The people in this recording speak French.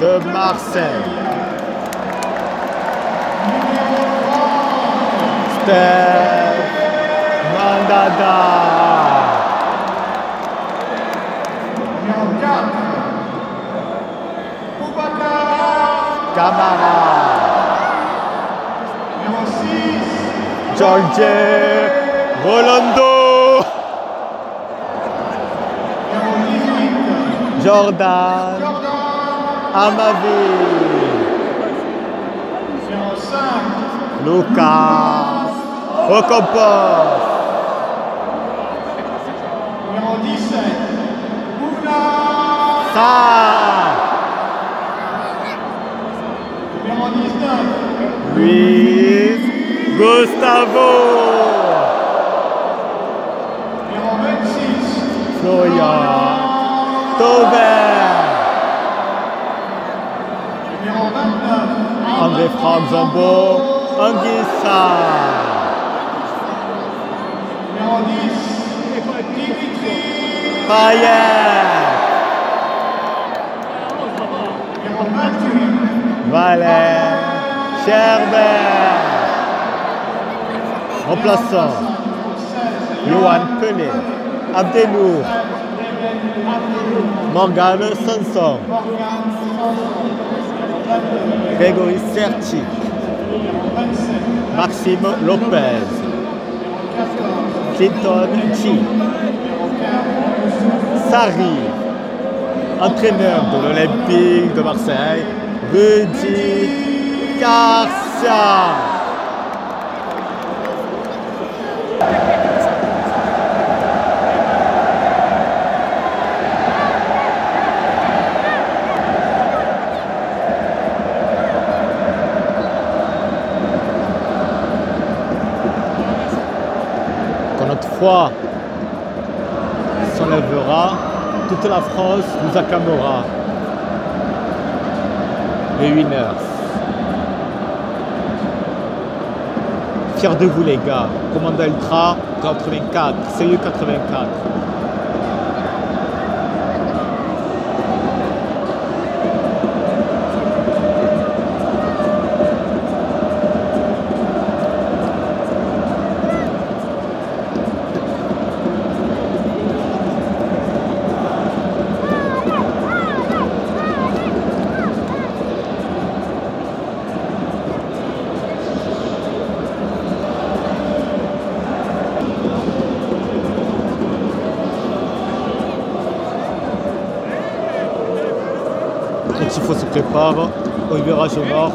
de Marseille. Steph Mandada. Numéro 4. Boubacar. Camara. Numéro 6. Jorge Rolando. Numéro 18. Jordan 5. Lucas Ocampos. Numéro 17. Bouna. Sa. Numéro 19. Luis Gustavo. Numéro 26. Florian Taubert. André Franck Zambo. Anguissa. Numéro 10. Dimitri. Payet. Numéro 28. Valère Sherbert. Remplaçant. Johan Pelé. Abdelour. Morgane Sanson. Grégory Serti. Maxime Lopez. Clinton Chi. Sarri. Entraîneur de l'Olympique de Marseille. Rudy Garcia. S'enlèvera, toute la France nous acclamera. Les winners. Fier de vous les gars. Commandant Ultra 84, CU 84. Le tifo se prépare au virage au nord.